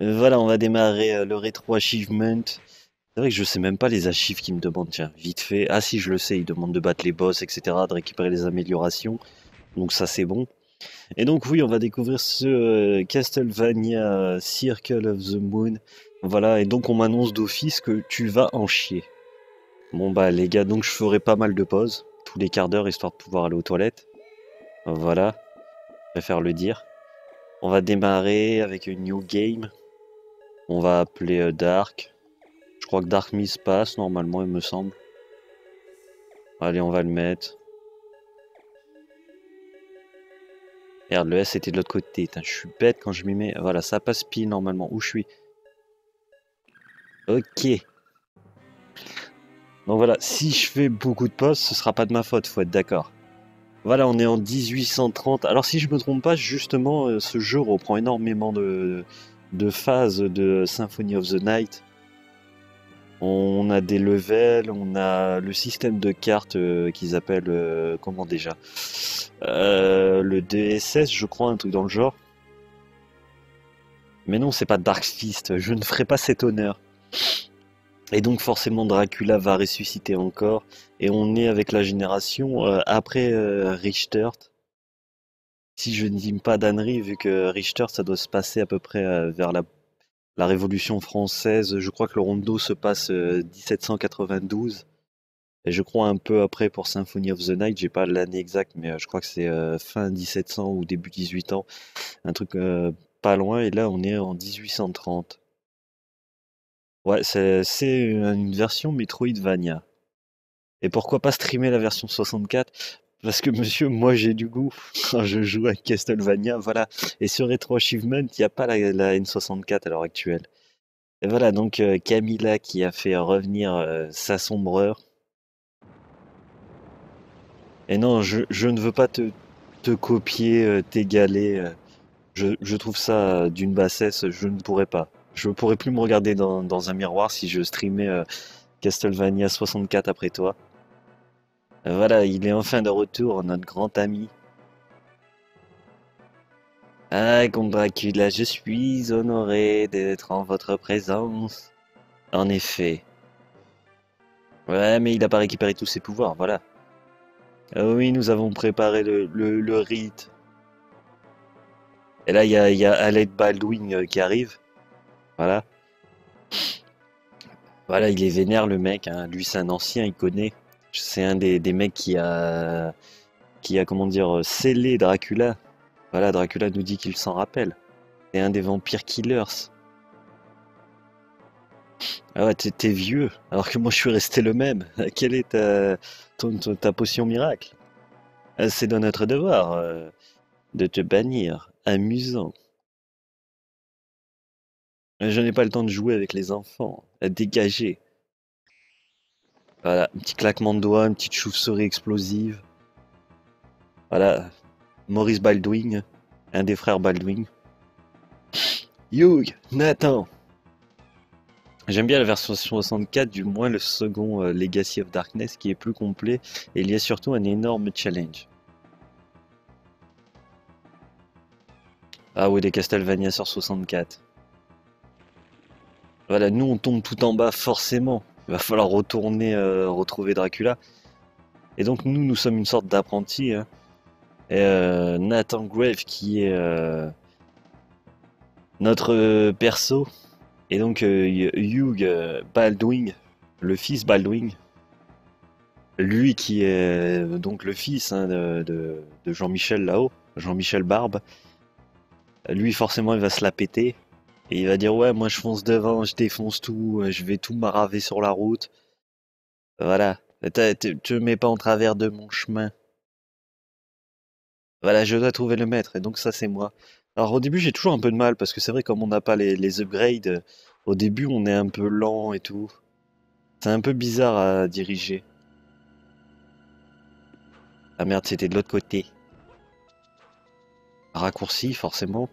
Euh, voilà, on va démarrer euh, le rétro achievement. C'est vrai que je sais même pas les archives qui me demandent, tiens, vite fait. Ah si, je le sais, ils demandent de battre les boss, etc., de récupérer les améliorations. Donc ça, c'est bon. Et donc oui, on va découvrir ce euh, Castlevania Circle of the Moon. Voilà, et donc on m'annonce d'office que tu vas en chier. Bon bah les gars, donc je ferai pas mal de pauses, tous les quarts d'heure, histoire de pouvoir aller aux toilettes. Voilà, je préfère le dire. On va démarrer avec une new game. On va appeler euh, Dark. Je crois que Dark Miss passe normalement, il me semble. Allez, on va le mettre. Merde, le S était de l'autre côté. je suis bête quand je m'y mets. Voilà, ça passe pile normalement. Où je suis? Ok. Donc voilà, si je fais beaucoup de pauses, ce sera pas de ma faute, faut être d'accord. Voilà, on est en 1830. Alors si je me trompe pas, justement, euh, ce jeu reprend énormément de, de phases de Symphony of the Night. On a des levels, on a le système de cartes euh, qu'ils appellent, euh, comment déjà Le DSS, je crois, un truc dans le genre. Mais non, c'est pas Dark Fist, je ne ferai pas cet honneur. Et donc forcément Dracula va ressusciter encore. Et on est avec la génération euh, après euh, Richter. Si je ne dis pas d'annerie, vu que Richter, ça doit se passer à peu près euh, vers la, Révolution française. Je crois que le rondo se passe 1792. Et je crois un peu après pour Symphony of the Night, j'ai pas l'année exacte, mais je crois que c'est fin 1700 ou début 18 ans. Un truc pas loin, et là on est en 1830. Ouais, c'est une version Metroidvania. Et pourquoi pas streamer la version 64 Parce que monsieur, moi j'ai du goût je joue à Castlevania, voilà. Et sur Retro Achievement, il n'y a pas la, N64 à l'heure actuelle. Et voilà, donc euh, Camilla qui a fait revenir euh, sa sombreur. Et non, je, ne veux pas te, copier, euh, t'égaler. je, trouve ça d'une bassesse, je ne pourrais pas. Je pourrais plus me regarder dans, un miroir si je streamais Castlevania 64 après toi. Voilà, il est enfin de retour, notre grand ami. Ah, comte Dracula, je suis honoré d'être en votre présence. En effet. Ouais, mais il n'a pas récupéré tous ses pouvoirs, voilà. Ah oui, nous avons préparé le, rite. Et là, il y a, y Baldwin euh, qui arrive. Voilà. Voilà, il est vénère le mec. Hein. Lui, c'est un ancien, il connaît. C'est un des, mecs qui a, qui a, comment dire, scellé Dracula. Voilà, Dracula nous dit qu'il s'en rappelle. C'est un des vampires killers. Ah ouais, t'es vieux, alors que moi je suis resté le même. Quelle est ta, ta potion miracle? Ah, C'est dans notre devoir euh, de te bannir. Amusant. Je n'ai pas le temps de jouer avec les enfants. À dégager. Voilà, un petit claquement de doigts, une petite chauve-souris explosive. Voilà, Maurice Baldwin, un des frères Baldwin. Hugh, Nathan. J'aime bien la version 64, du moins le second euh, Legacy of Darkness qui est plus complet et il y a surtout un énorme challenge. Ah oui, des Castlevania sur 64. Voilà, nous on tombe tout en bas forcément. Va falloir retourner euh, retrouver Dracula. Et donc nous, nous sommes une sorte d'apprenti. Hein. Euh, Nathan Grave qui est euh, notre perso. Et donc Hugh Baldwin, le fils Baldwin. Lui qui est donc le fils hein, de Jean-Michel là-haut, Jean-Michel Barbe. Lui forcément il va se la péter. Et il va dire ouais moi je fonce devant, je défonce tout, euh, je vais tout m'arraver sur la route. Voilà. Tu te mets pas en travers de mon chemin. Voilà, je dois trouver le maître, et donc ça c'est moi. Alors au début j'ai toujours un peu de mal, parce que c'est vrai comme on n'a pas les, upgrades, euh, au début on est un peu lent et tout. C'est un peu bizarre à diriger. Ah merde, c'était de l'autre côté. Raccourci, forcément.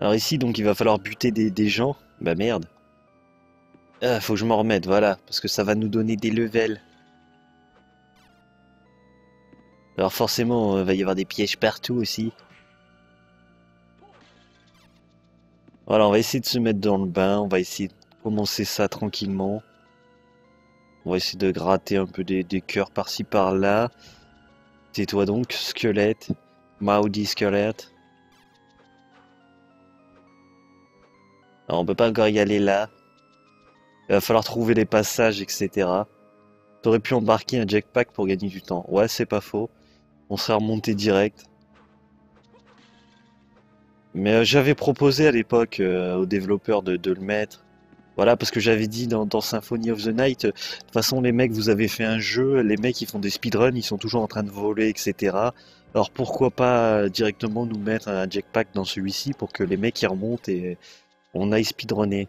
Alors ici, donc, il va falloir buter des, gens. Bah merde. Ah, faut que je m'en remette, voilà. Parce que ça va nous donner des levels. Alors forcément, il va y avoir des pièges partout aussi. Voilà, on va essayer de se mettre dans le bain, on va essayer de commencer ça tranquillement. On va essayer de gratter un peu des, des cœurs par-ci par-là. Tais-toi donc, squelette. Maudit squelette. Alors, on peut pas encore y aller là. Il va falloir trouver les passages, etc. T'aurais pu embarquer un jetpack pour gagner du temps. Ouais, c'est pas faux. On serait remonté direct. Mais euh, j'avais proposé à l'époque euh, aux développeurs de, le mettre. Voilà, parce que j'avais dit dans, Symphony of the Night, euh, de toute façon, les mecs, vous avez fait un jeu, les mecs, ils font des speedruns, ils sont toujours en train de voler, etc. Alors pourquoi pas directement nous mettre un jetpack dans celui-ci pour que les mecs, ils remontent et on aille speedrunner.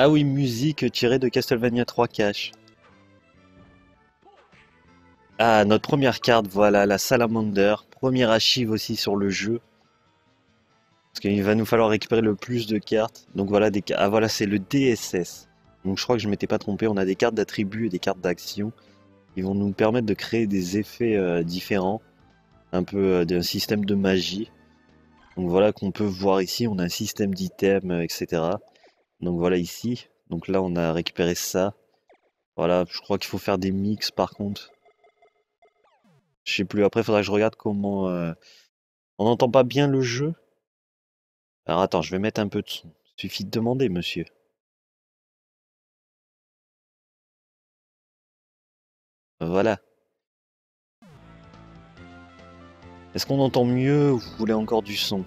Ah oui, musique tirée de Castlevania 3 Cash. Ah, notre première carte, voilà, la Salamander. Première archive aussi sur le jeu. Parce qu'il va nous falloir récupérer le plus de cartes. Donc voilà, des... ah voilà, c'est le DSS. Donc je crois que je m'étais pas trompé. On a des cartes d'attributs et des cartes d'action. Qui vont nous permettre de créer des effets euh, différents. Un peu euh, d'un système de magie. Donc voilà qu'on peut voir ici. On a un système d'items, euh, etc. Donc voilà ici. Donc là, on a récupéré ça. Voilà, je crois qu'il faut faire des mix par contre. Je sais plus, après, faudra que je regarde comment... Euh, on n'entend pas bien le jeu Alors attends, je vais mettre un peu de son. Suffit de demander, monsieur. Voilà. Est-ce qu'on entend mieux ou vous voulez encore du son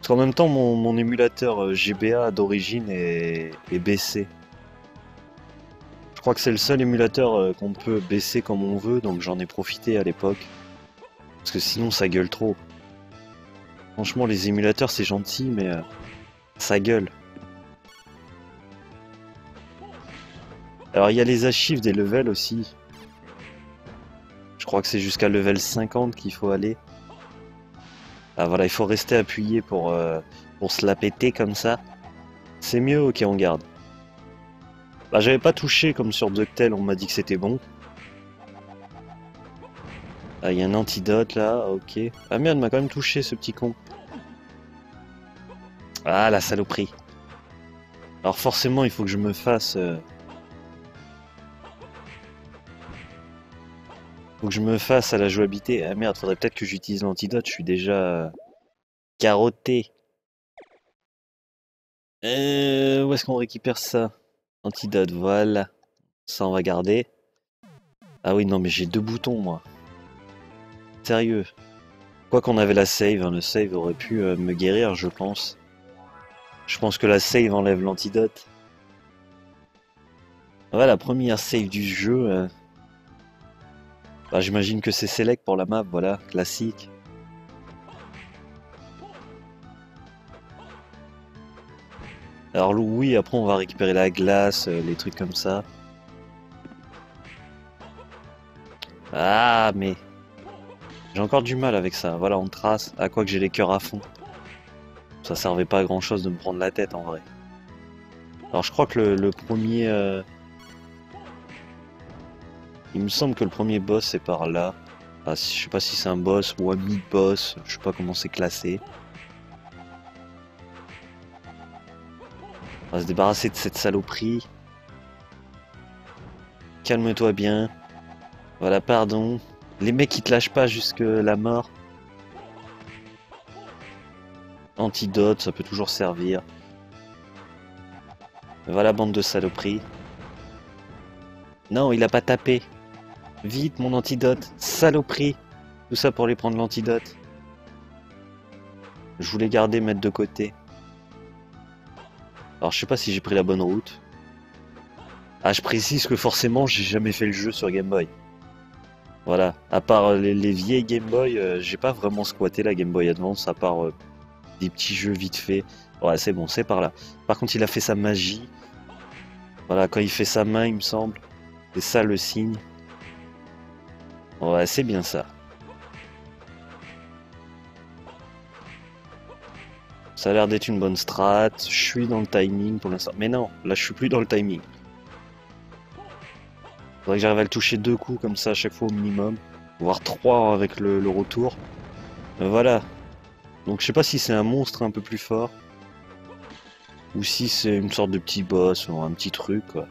Parce qu'en même temps, mon, émulateur euh, GBA d'origine est, baissé. Je crois que c'est le seul émulateur euh, qu'on peut baisser comme on veut, donc j'en ai profité à l'époque. Parce que sinon, ça gueule trop. Franchement, les émulateurs, c'est gentil, mais euh, ça gueule. Alors, il y a les archives des levels aussi. Je crois que c'est jusqu'à level 50 qu'il faut aller. Ah voilà, il faut rester appuyé pour, euh, pour se la péter comme ça. C'est mieux, ok, on garde. Bah j'avais pas touché comme sur Ductel, on m'a dit que c'était bon. Ah, il y a un antidote là, ok. Ah merde, m'a quand même touché ce petit con. Ah, la saloperie. Alors forcément, il faut que je me fasse... Euh... Faut que je me fasse à la jouabilité. Ah merde, faudrait peut-être que j'utilise l'antidote, je suis déjà carotté. Euh, où est-ce qu'on récupère ça? Antidote, voilà. Ça, on va garder. Ah oui, non, mais j'ai deux boutons, moi. Sérieux. Quoi qu'on avait la save, hein, le save aurait pu euh, me guérir, je pense. Je pense que la save enlève l'antidote. Voilà, la première save du jeu. Euh, bah, j'imagine que c'est select pour la map, voilà, classique. Alors oui, après on va récupérer la glace, euh, les trucs comme ça. Ah, mais... J'ai encore du mal avec ça. Voilà, on trace. À quoi que j'ai les cœurs à fond. Ça servait pas à grand chose de me prendre la tête en vrai. Alors je crois que le, premier... Euh, il me semble que le premier boss c'est par là. Ah, je sais pas si c'est un boss ou un mid-boss, je sais pas comment c'est classé. On va se débarrasser de cette saloperie. Calme-toi bien. Voilà, pardon. Les mecs ils te lâchent pas jusque la mort. Antidote, ça peut toujours servir. Voilà, bande de saloperies. Non, il a pas tapé. Vite, mon antidote. Saloperie. Tout ça pour les prendre l'antidote. Je voulais garder, mettre de côté. Alors, je sais pas si j'ai pris la bonne route. Ah, je précise que forcément, j'ai jamais fait le jeu sur Game Boy. Voilà. À part les, vieilles Game Boy, euh, j'ai pas vraiment squatté la Game Boy Advance, à part euh, des petits jeux vite fait. Ouais, c'est bon, c'est par là. Par contre, il a fait sa magie. Voilà, quand il fait sa main, il me semble. C'est ça le signe. Ouais, c'est bien ça. Ça a l'air d'être une bonne strat. Je suis dans le timing pour l'instant. Mais non, là je suis plus dans le timing. Faudrait que j'arrive à le toucher deux coups comme ça à chaque fois au minimum. Voire trois avec le, retour. voilà. Donc je sais pas si c'est un monstre un peu plus fort. Ou si c'est une sorte de petit boss ou un petit truc quoi.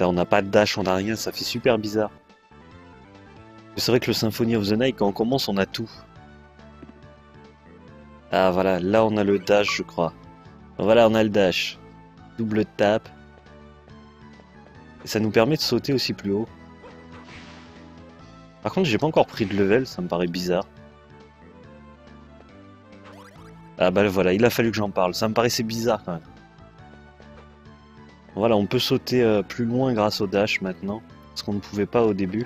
on n'a pas de dash, on n'a rien, ça fait super bizarre. C'est vrai que le Symphony of the Night, quand on commence, on a tout. Ah voilà, là on a le dash je crois. Voilà, on a le dash. Double tap. Et ça nous permet de sauter aussi plus haut. Par contre, j'ai pas encore pris de level, ça me paraît bizarre. Ah bah voilà, il a fallu que j'en parle. Ça me paraissait bizarre quand même. Voilà, on peut sauter euh, plus loin grâce au dash maintenant. Ce qu'on ne pouvait pas au début.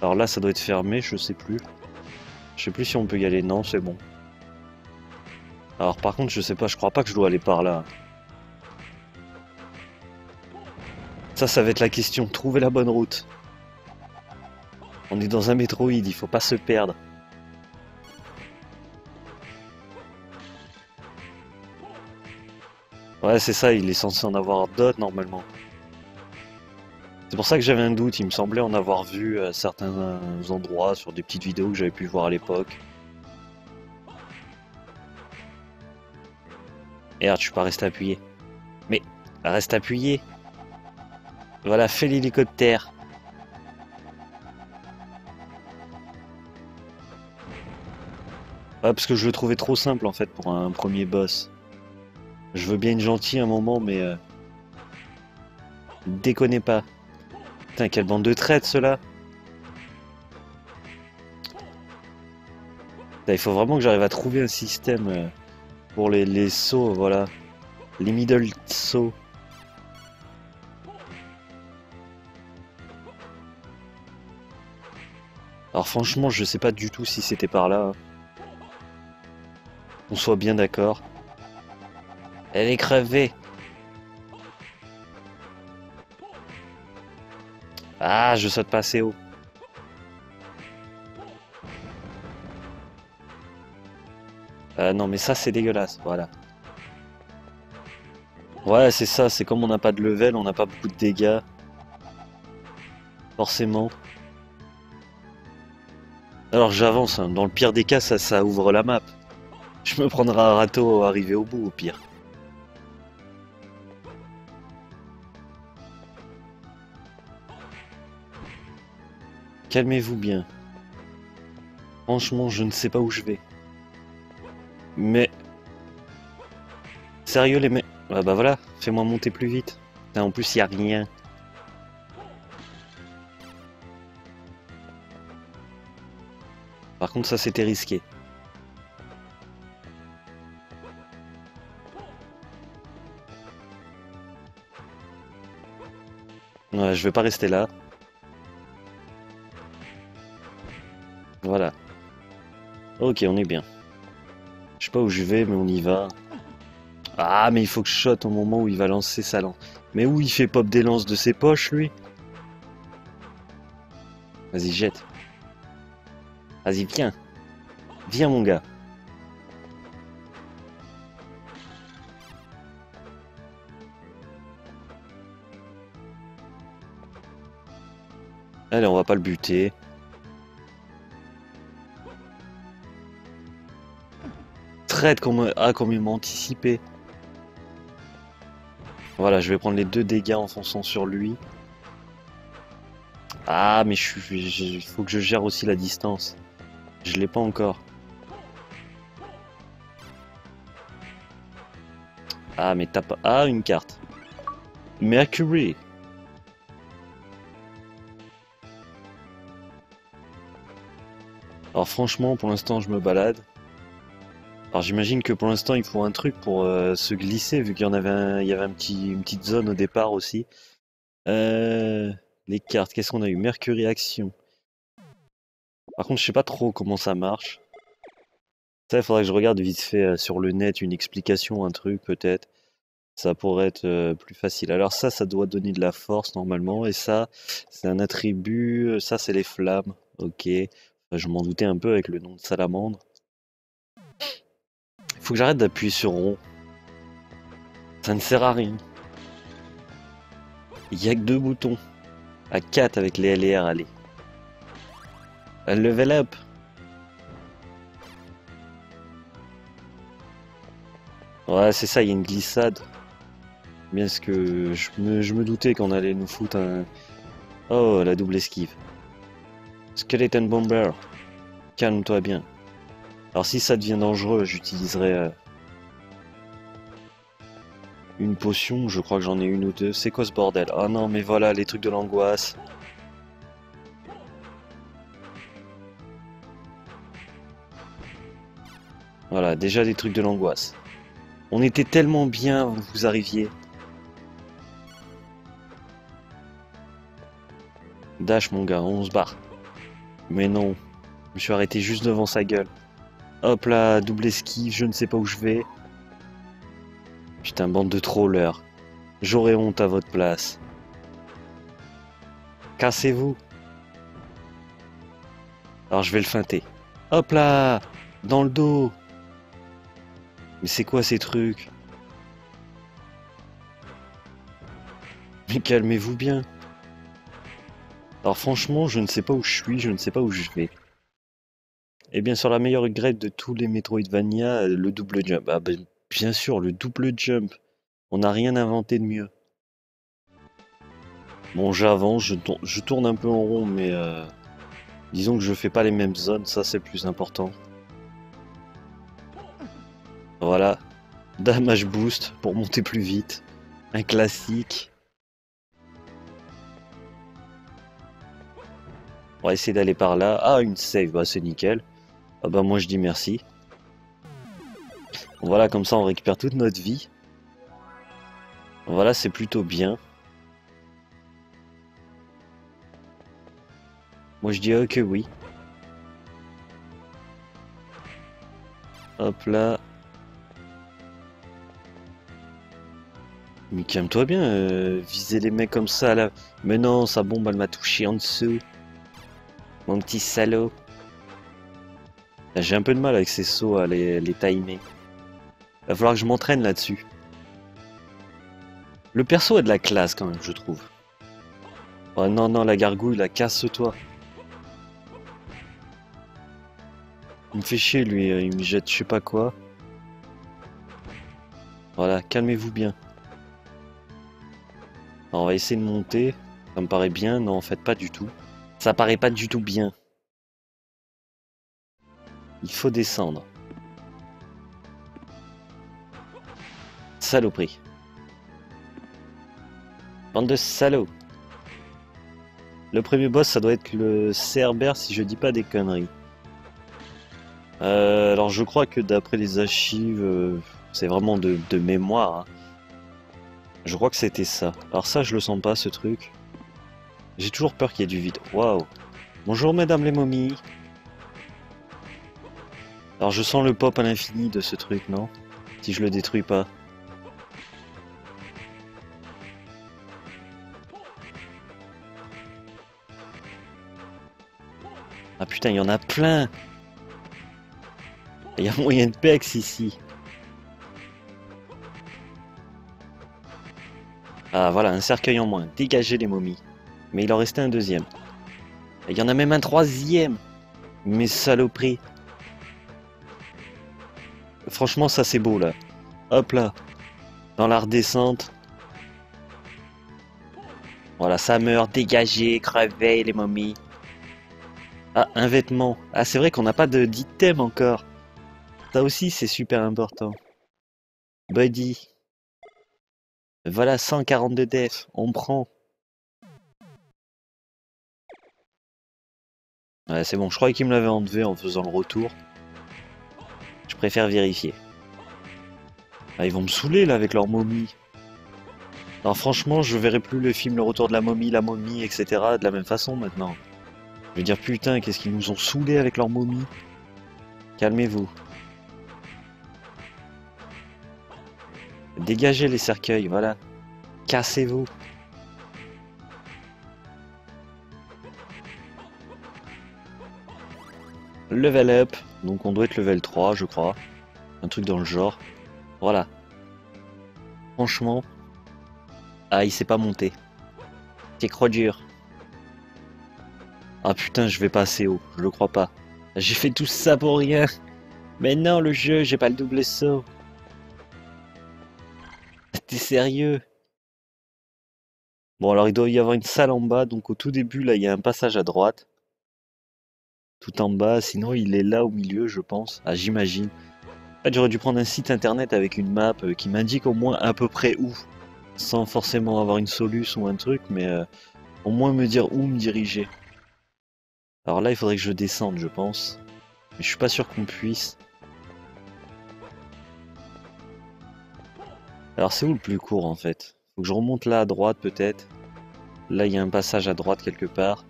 Alors là, ça doit être fermé, je sais plus. Je sais plus si on peut y aller. Non, c'est bon. Alors par contre, je sais pas, je crois pas que je dois aller par là. Ça, ça va être la question. Trouver la bonne route. On est dans un Metroid, il faut pas se perdre. Ouais, c'est ça, il est censé en avoir d'autres normalement. C'est pour ça que j'avais un doute, il me semblait en avoir vu à certains endroits sur des petites vidéos que j'avais pu voir à l'époque. Merde, je suis pas resté appuyé. Mais, reste appuyé. Voilà, fais l'hélicoptère. parce que je le trouvais trop simple en fait pour un premier boss. Je veux bien être gentil un moment, mais... Euh... Déconnez pas. Putain, quelle bande de traite ceux-là Il faut vraiment que j'arrive à trouver un système euh, pour les, les sauts, voilà. Les middle sauts. Alors franchement, je sais pas du tout si c'était par là. Hein. On soit bien d'accord. Elle est crevée. Ah, je saute pas assez haut. Euh, non, mais ça, c'est dégueulasse. Voilà. Ouais, c'est ça. C'est comme on n'a pas de level, on n'a pas beaucoup de dégâts. Forcément. Alors j'avance. Hein. Dans le pire des cas, ça, ça ouvre la map. Je me prendrai un râteau arrivé au bout, au pire. Calmez-vous bien. Franchement, je ne sais pas où je vais. Mais... Sérieux les mecs? Ah bah voilà, fais-moi monter plus vite. en plus, il a rien. Par contre, ça c'était risqué. Ouais, je vais pas rester là. Ok, on est bien. Je sais pas où je vais, mais on y va. Ah, mais il faut que je shot au moment où il va lancer sa lance. Mais où il fait pop des lances de ses poches, lui? Vas-y, jette. Vas-y, viens. Viens, mon gars. Allez, on va pas le buter. Comme ah comme il m'a anticipé. Voilà, je vais prendre les deux dégâts en fonçant sur lui. Ah, mais il faut que je gère aussi la distance. Je l'ai pas encore. Ah, mais t'as pas... Ah, une carte. Mercury. Alors franchement, pour l'instant, je me balade. Alors j'imagine que pour l'instant, il faut un truc pour euh, se glisser, vu qu'il y en avait, il y avait une petite zone au départ aussi. Euh, les cartes, qu'est-ce qu'on a eu? Mercury Action. Par contre, je sais pas trop comment ça marche. Ça, il faudrait que je regarde vite fait euh, sur le net une explication, un truc peut-être. Ça pourrait être plus facile. Alors ça, ça doit donner de la force normalement. Et ça, c'est un attribut. Ça, c'est les flammes. Ok. Je m'en doutais un peu avec le nom de salamandre. Faut que j'arrête d'appuyer sur rond. Ça ne sert à rien. Il n'y a que deux boutons. À 4 avec les LR, allez. Un level up. Ouais, c'est ça, il y a une glissade. Bien ce que je me, je me doutais qu'on allait nous foutre un... Oh, la double esquive. Skeleton Bomber. Calme-toi bien. Alors si ça devient dangereux, j'utiliserai euh, une potion. Je crois que j'en ai une ou deux. C'est quoi ce bordel? Ah non, mais voilà, les trucs de l'angoisse. Voilà, déjà des trucs de l'angoisse. On était tellement bien vous arriviez. Dash mon gars, on se barre. Mais non, je me suis arrêté juste devant sa gueule. Hop là, double esquive, je ne sais pas où je vais. Putain, bande de trollers. J'aurais honte à votre place. Cassez-vous. Alors je vais le feinter. Hop là Dans le dos Mais c'est quoi ces trucs? Mais calmez-vous bien. Alors franchement, je ne sais pas où je suis, je ne sais pas où je vais. Et bien sur la meilleure grève de tous les Metroidvania, le double jump. Ah ben, bien sûr, le double jump. On n'a rien inventé de mieux. Bon, j'avance, je, tourne un peu en rond, mais euh, disons que je fais pas les mêmes zones, ça c'est plus important. Voilà, damage boost pour monter plus vite, un classique. On va essayer d'aller par là. Ah, une save, bah c'est nickel. Ah bah moi je dis merci. Voilà, comme ça on récupère toute notre vie. Voilà, c'est plutôt bien. Moi je dirais que oui. Hop là. Mais calme-toi bien, euh, viser les mecs comme ça là. Mais non, sa bombe elle m'a touché en dessous. Mon petit salaud. J'ai un peu de mal avec ces sauts à les, les timer. Va falloir que je m'entraîne là-dessus. Le perso a de la classe quand même, je trouve. Oh non, non, la gargouille, la casse-toi. Il me fait chier, lui. Il me jette je sais pas quoi. Voilà, calmez-vous bien. Alors, on va essayer de monter. Ça me paraît bien. Non, en fait, pas du tout. Ça paraît pas du tout bien. Il faut descendre. Saloperie. Bande de salauds. Le premier boss, ça doit être le Cerber, si je dis pas des conneries. Euh, alors je crois que d'après les archives, euh, c'est vraiment de, mémoire. Hein. Je crois que c'était ça. Alors ça, je le sens pas, ce truc. J'ai toujours peur qu'il y ait du vide. Waouh. Bonjour, mesdames les momies. Alors je sens le pop à l'infini de ce truc, non? Si je le détruis pas. Ah putain, il y en a plein Il y a moyen de pex ici. Ah voilà, un cercueil en moins. Dégagez les momies. Mais il en restait un deuxième. Il y en a même un troisième. Mais saloperies. Franchement, ça c'est beau là. Hop là. Dans la redescente. Voilà, ça meurt. Dégagez, crevez les momies. Ah, un vêtement. Ah, c'est vrai qu'on n'a pas d'item encore. Ça aussi, c'est super important. Buddy. Voilà, 142 def. On prend. Ouais, c'est bon, je croyais qu'il me l'avait enlevé en faisant le retour. Je préfère vérifier. Ah, ils vont me saouler là avec leur momie. Alors franchement, je verrai plus le film Le Retour de la momie, la momie, etc. de la même façon maintenant. Je veux dire, putain, qu'est-ce qu'ils nous ont saoulés avec leur momie Calmez-vous. Dégagez les cercueils, voilà. Cassez-vous. Level up. Donc on doit être level 3, je crois. Un truc dans le genre. Voilà. Franchement. Ah, il s'est pas monté. C'est trop dur. Ah putain, je vais pas assez haut. Je le crois pas. J'ai fait tout ça pour rien. Mais non, le jeu, j'ai pas le double saut. t'es sérieux? Bon, alors il doit y avoir une salle en bas, donc au tout début, là, il y a un passage à droite. Tout en bas, sinon il est là au milieu, je pense. Ah, j'imagine. En fait, j'aurais dû prendre un site internet avec une map euh, qui m'indique au moins à peu près où. Sans forcément avoir une solution ou un truc, mais euh, au moins me dire où me diriger. Alors là, il faudrait que je descende, je pense. Mais je suis pas sûr qu'on puisse. Alors c'est où le plus court en fait? Faut que je remonte là à droite peut-être. Là il y a un passage à droite quelque part.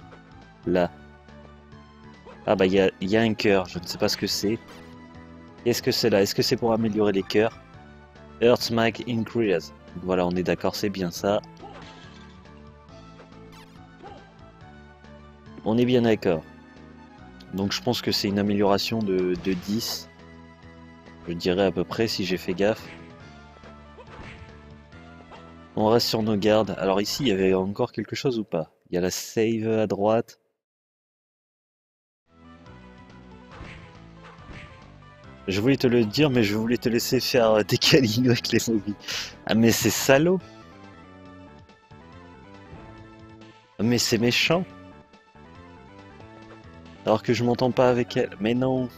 Là. Ah bah il y a, un cœur, je ne sais pas ce que c'est. Qu'est-ce que c'est là? Est-ce que c'est pour améliorer les cœurs? Earth Mag Increase. Voilà, on est d'accord, c'est bien ça. On est bien d'accord. Donc je pense que c'est une amélioration de, de 10. Je dirais à peu près si j'ai fait gaffe. On reste sur nos gardes. Alors ici, il y avait encore quelque chose ou pas? Il y a la save à droite. Je voulais te le dire, mais je voulais te laisser faire des câlins avec les zombies. Ah mais c'est salaud Mais c'est méchant Alors que je m'entends pas avec elle. Mais non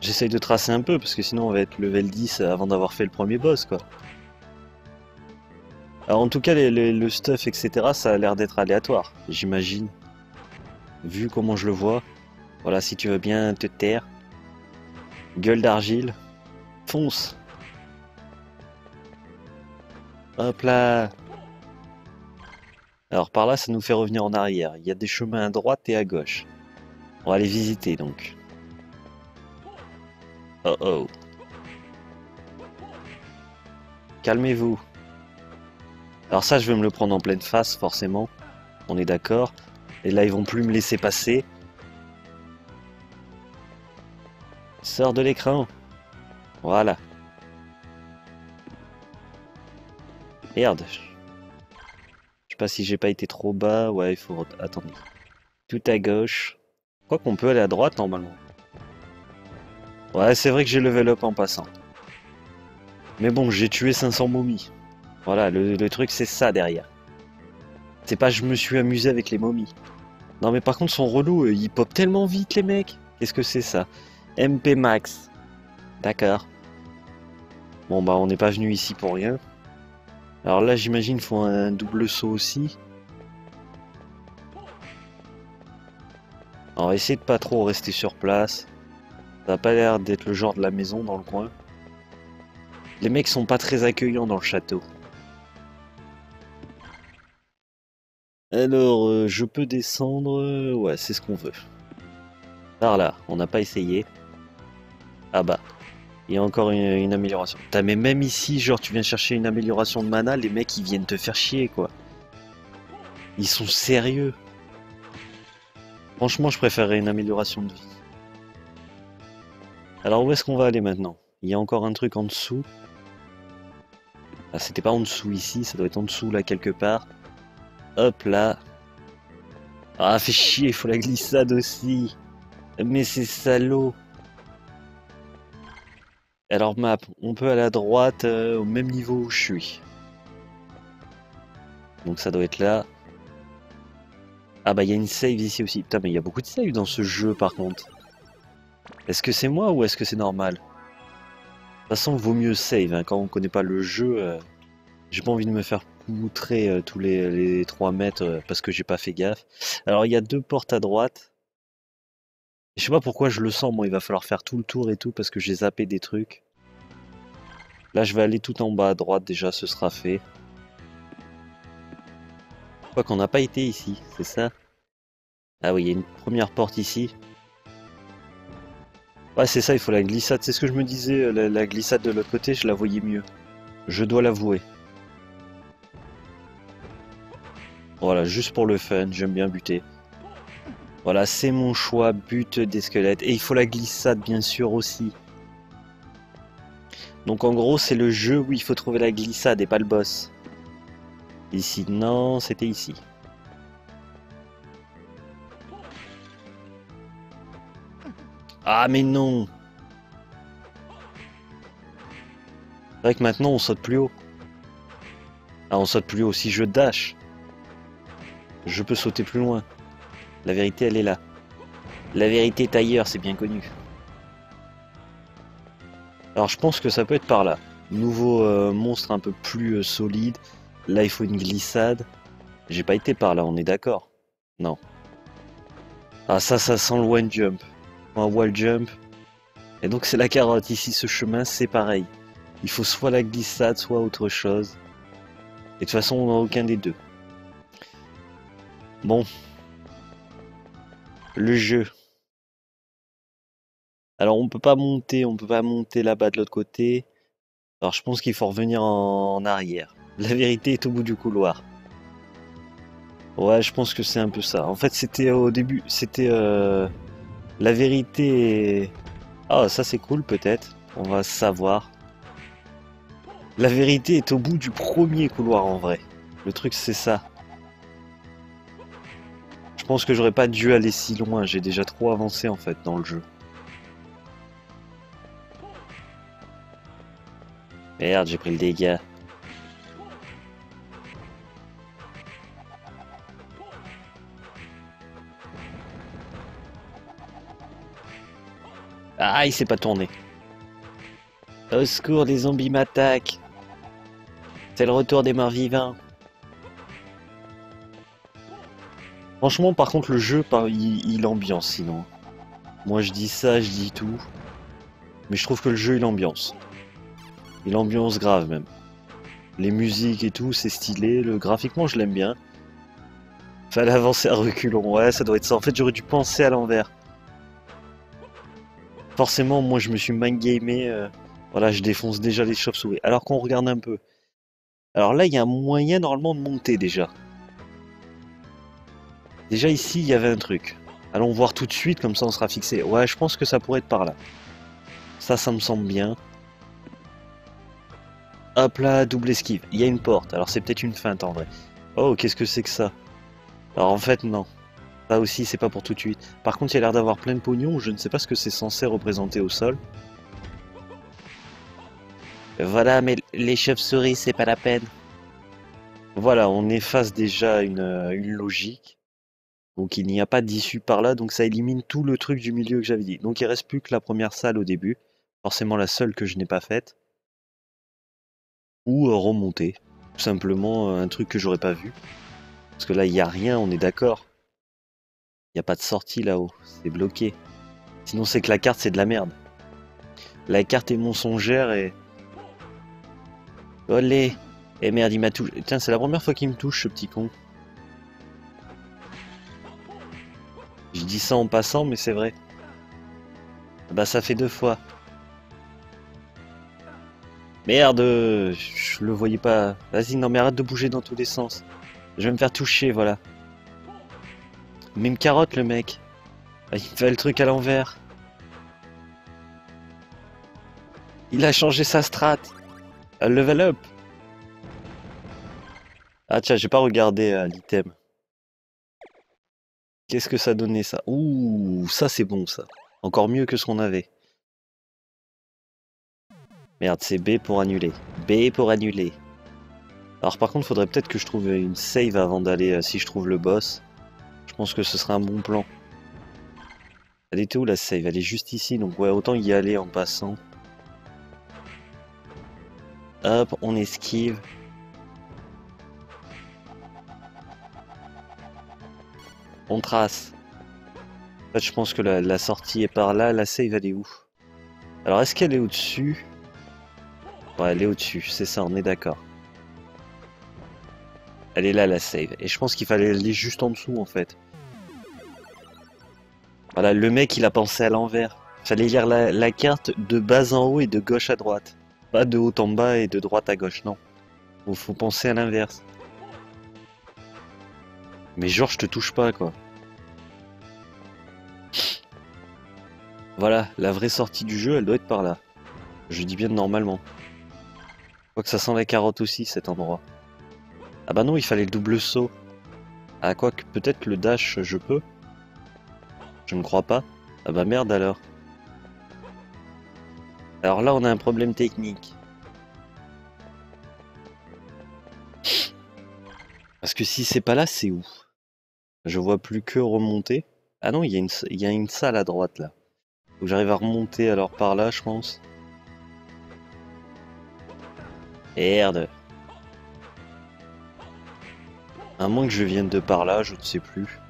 J'essaye de tracer un peu, parce que sinon on va être level 10 avant d'avoir fait le premier boss, quoi. Alors en tout cas, le stuff, etc., ça a l'air d'être aléatoire, j'imagine. Vu comment je le vois. Voilà, si tu veux bien te taire. Gueule d'argile. Fonce Hop là Alors par là, ça nous fait revenir en arrière. Il y a des chemins à droite et à gauche. On va les visiter donc. Oh oh. Calmez-vous. Alors ça, je vais me le prendre en pleine face, forcément. On est d'accord. Et là, ils vont plus me laisser passer. Sors de l'écran. Voilà. Merde. Je sais pas si j'ai pas été trop bas. Ouais, il faut... Attendez. Tout à gauche. Quoi qu'on peut aller à droite, normalement. Ouais, c'est vrai que j'ai level up en passant. Mais bon, j'ai tué 500 momies. Voilà, le, truc c'est ça derrière. C'est pas je me suis amusé avec les momies. Non mais par contre son relou, euh, il pop tellement vite les mecs. Qu'est-ce que c'est ça? MP Max. D'accord. Bon bah on n'est pas venu ici pour rien. Alors là j'imagine faut un double saut aussi. On va essayer de pas trop rester sur place. Ça n'a pas l'air d'être le genre de la maison dans le coin. Les mecs sont pas très accueillants dans le château. Alors, euh, je peux descendre... Euh, ouais, c'est ce qu'on veut. Par là, on n'a pas essayé. Ah bah, il y a encore une, amélioration. T'as mais même ici, genre, tu viens chercher une amélioration de mana, les mecs, ils viennent te faire chier, quoi. Ils sont sérieux. Franchement, je préférerais une amélioration de vie. Alors où est-ce qu'on va aller maintenant? Il y a encore un truc en dessous. Ah, c'était pas en dessous ici, ça doit être en dessous là quelque part. Hop là. Ah, fait chier, il faut la glissade aussi. Mais c'est salaud. Alors map, on peut aller à droite euh, au même niveau où je suis. Donc ça doit être là. Ah bah il y a une save ici aussi. Putain mais il y a beaucoup de save dans ce jeu par contre. Est-ce que c'est moi ou est-ce que c'est normal? De toute façon, vaut mieux save. Hein. Quand on connaît pas le jeu, euh, j'ai pas envie de me faire moutrer euh, tous les, 3 mètres parce que j'ai pas fait gaffe. Alors, il y a deux portes à droite. Je sais pas pourquoi je le sens, moi, il va falloir faire tout le tour et tout parce que j'ai zappé des trucs. Là, je vais aller tout en bas à droite, déjà, ce sera fait. Crois qu'on n'a pas été ici, c'est ça? Ah oui, il y a une première porte ici. Ouais, c'est ça, il faut la glissade. C'est ce que je me disais, euh, la, glissade de l'autre côté, je la voyais mieux. Je dois l'avouer. Voilà, juste pour le fun, j'aime bien buter. Voilà, c'est mon choix, but des squelettes. Et il faut la glissade, bien sûr, aussi. Donc en gros, c'est le jeu où il faut trouver la glissade et pas le boss. Ici, non, c'était ici. Ah mais non vrai que maintenant on saute plus haut. Ah, on saute plus haut. Si je dash, je peux sauter plus loin. La vérité, elle est là. La vérité est ailleurs, c'est bien connu. Alors je pense que ça peut être par là. Nouveau euh, monstre un peu plus euh, solide. Là, il faut une glissade. J'ai pas été par là, on est d'accord Non. Ah ça, ça sent le one jump. Un wall jump. Et donc c'est la carotte. Ici, ce chemin, c'est pareil. Il faut soit la glissade, soit autre chose. Et de toute façon, on n'a aucun des deux. Bon. Le jeu. Alors on peut pas monter, on peut pas monter là-bas de l'autre côté. Alors je pense qu'il faut revenir en arrière. La vérité est au bout du couloir. Ouais, je pense que c'est un peu ça. En fait, c'était au début, c'était euh, la vérité. Ah, ça c'est cool peut-être. On va savoir. La vérité est au bout du premier couloir en vrai. Le truc c'est ça. Je pense que j'aurais pas dû aller si loin. J'ai déjà trop avancé en fait dans le jeu. Merde, j'ai pris le dégât. Ah, il s'est pas tourné. Au secours, les zombies m'attaquent. C'est le retour des morts vivants. Franchement, par contre, le jeu, il, il ambiance sinon. Moi, je dis ça, je dis tout. Mais je trouve que le jeu, il ambiance. Il ambiance grave même. Les musiques et tout, c'est stylé. Le graphiquement, je l'aime bien. Fallait avancer à reculons. Ouais, ça doit être ça. En fait, j'aurais dû penser à l'envers. Forcément, moi, je me suis mind-gamé. Euh, voilà, je défonce déjà les chauves-souris. Alors qu'on regarde un peu. Alors là, il y a un moyen normalement de monter déjà. Déjà ici, il y avait un truc. Allons voir tout de suite, comme ça on sera fixé. Ouais, je pense que ça pourrait être par là. Ça, ça me semble bien. Hop là, double esquive. Il y a une porte. Alors c'est peut-être une feinte en vrai. Oh, qu'est-ce que c'est que ça? Alors en fait, non. Ça aussi, c'est pas pour tout de suite. Par contre, il y a l'air d'avoir plein de pognon. Je ne sais pas ce que c'est censé représenter au sol. Voilà, mais les chauves-souris, c'est pas la peine. Voilà, on efface déjà une, une logique. Donc il n'y a pas d'issue par là, donc ça élimine tout le truc du milieu que j'avais dit. Donc il reste plus que la première salle au début. Forcément la seule que je n'ai pas faite ou remonter. Tout simplement un truc que j'aurais pas vu. Parce que là, il n'y a rien, on est d'accord. Il n'y a pas de sortie là-haut, c'est bloqué. Sinon, c'est que la carte, c'est de la merde. La carte est mensongère et... Olé Et merde, il m'a touché. Tiens, c'est la première fois qu'il me touche, ce petit con. Je dis ça en passant, mais c'est vrai. Bah, ça fait deux fois. Merde, je le voyais pas. Vas-y, non mais arrête de bouger dans tous les sens. Je vais me faire toucher, voilà. Même carotte le mec. Ah, il fait le truc à l'envers. Il a changé sa strat. level up. Ah tiens, j'ai pas regardé euh, l'item. Qu'est-ce que ça donnait ça? Ouh, ça c'est bon ça. Encore mieux que ce qu'on avait. Merde, c'est B pour annuler. B pour annuler. Alors par contre, faudrait peut-être que je trouve une save avant d'aller, euh, si je trouve le boss. Je pense que ce serait un bon plan. Elle était où la save? Elle est juste ici, donc ouais, autant y aller en passant. Hop, on esquive. On trace. En fait, je pense que la, sortie est par là. La save, elle est où? Alors, est-ce qu'elle est au-dessus? Ouais, elle est au-dessus, c'est ça, on est d'accord. Elle est là, la save. Et je pense qu'il fallait aller juste en dessous, en fait. Voilà, le mec, il a pensé à l'envers. Fallait lire la, carte de bas en haut et de gauche à droite. Pas de haut en bas et de droite à gauche, non. Faut, faut penser à l'inverse. Mais genre, je te touche pas, quoi. Voilà, la vraie sortie du jeu, elle doit être par là. Je dis bien normalement. Quoi que ça sent la carotte aussi, cet endroit. Ah bah non, il fallait le double saut. Ah quoi que peut-être le dash, je peux. Je ne crois pas. Ah bah merde alors. Alors là, on a un problème technique. Parce que si c'est pas là, c'est où? Je vois plus que remonter. Ah non, il y, a une, salle à droite là. Que j'arrive à remonter alors par là, je pense. Merde. À moins que je vienne de par là, je ne sais plus.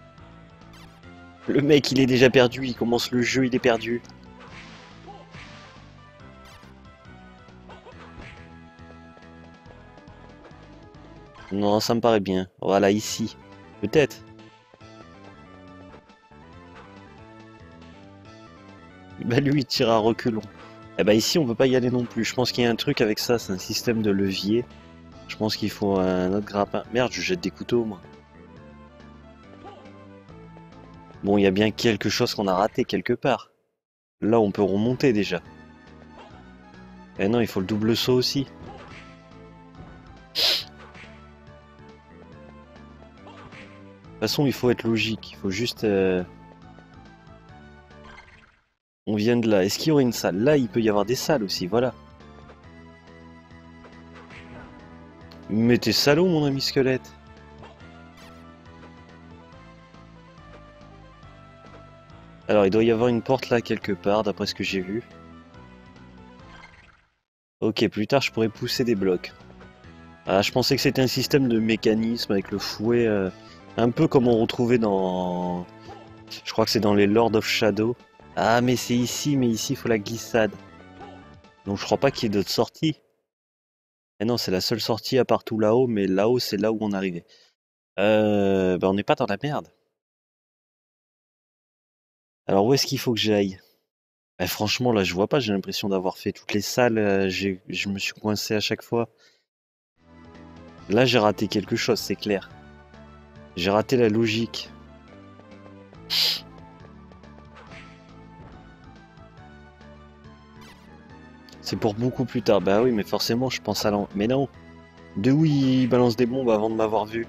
Le mec, il est déjà perdu, il commence le jeu, il est perdu. Non, ça me paraît bien. Voilà, ici. Peut-être. Bah lui, il tire à reculons. Eh bah ici, on peut pas y aller non plus. Je pense qu'il y a un truc avec ça, c'est un système de levier. Je pense qu'il faut un autre grappin. Merde, je jette des couteaux, moi. Bon, il y a bien quelque chose qu'on a raté quelque part. Là, on peut remonter déjà. Eh non, il faut le double saut aussi. De toute façon, il faut être logique. Il faut juste... Euh, on vient de là. Est-ce qu'il y aurait une salle? Là, il peut y avoir des salles aussi, voilà. Mais t'es salaud, mon ami squelette. Alors, il doit y avoir une porte là quelque part, d'après ce que j'ai vu. Ok, plus tard, je pourrais pousser des blocs. Ah, je pensais que c'était un système de mécanisme avec le fouet... Euh, un peu comme on retrouvait dans... Je crois que c'est dans les Lord of Shadow. Ah, mais c'est ici, mais ici, il faut la glissade. Donc je crois pas qu'il y ait d'autres sorties. Eh non, c'est la seule sortie à part tout là-haut, mais là-haut, c'est là où on arrivait. Euh, ben on n'est pas dans la merde. Alors où est-ce qu'il faut que j'aille? Ben, Franchement, là, je vois pas. J'ai l'impression d'avoir fait toutes les salles. Euh, je me suis coincé à chaque fois. Là, j'ai raté quelque chose, c'est clair. J'ai raté la logique. C'est pour beaucoup plus tard. Bah oui, mais forcément, je pense à l'an. Mais non De où il balance des bombes avant de m'avoir vu?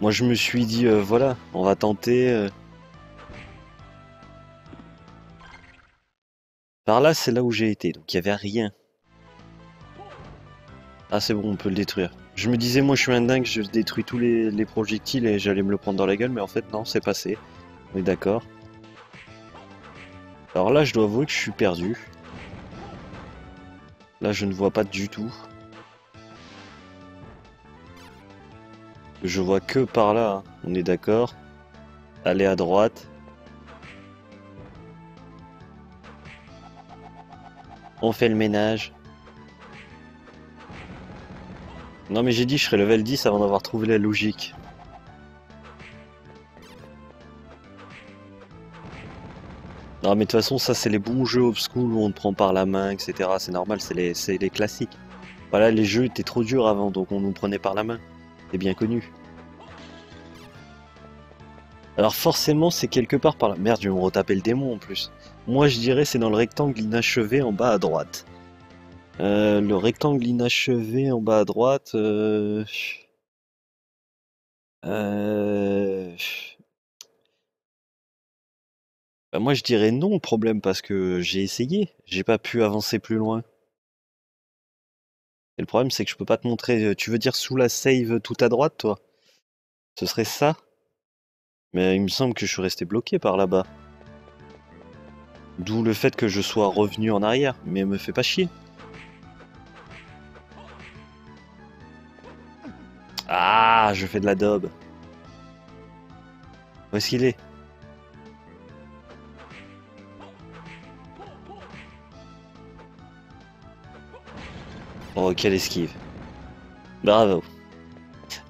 Moi, je me suis dit, euh, voilà, on va tenter. Euh. Par là, c'est là où j'ai été, donc il n'y avait rien. Ah, c'est bon, on peut le détruire. Je me disais, moi je suis un dingue, je détruis tous les, projectiles et j'allais me le prendre dans la gueule, mais en fait non, c'est passé. On est d'accord. Alors là, je dois avouer que je suis perdu. Là, je ne vois pas du tout. Je vois que par là, hein. on est d'accord. Aller à droite. On fait le ménage. Non mais j'ai dit je serais level 10 avant d'avoir trouvé la logique. Non mais de toute façon ça c'est les bons jeux old school où on te prend par la main etc. C'est normal, c'est les, les classiques. Voilà les jeux étaient trop durs avant donc on nous prenait par la main. C'est bien connu. Alors forcément c'est quelque part par la... Merde je vais me retaper le démon en plus. Moi je dirais c'est dans le rectangle inachevé en bas à droite. Euh, le rectangle inachevé en bas à droite. Euh... Euh... Bah, moi je dirais non le problème parce que j'ai essayé, j'ai pas pu avancer plus loin. Et le problème c'est que je peux pas te montrer. Euh, tu veux dire sous la save tout à droite toi? Ce serait ça Mais il me semble que je suis resté bloqué par là-bas. D'où le fait que je sois revenu en arrière, mais me fais pas chier. Ah, je fais de la daube. Où est-ce qu'il est? Oh, quelle esquive. Bravo.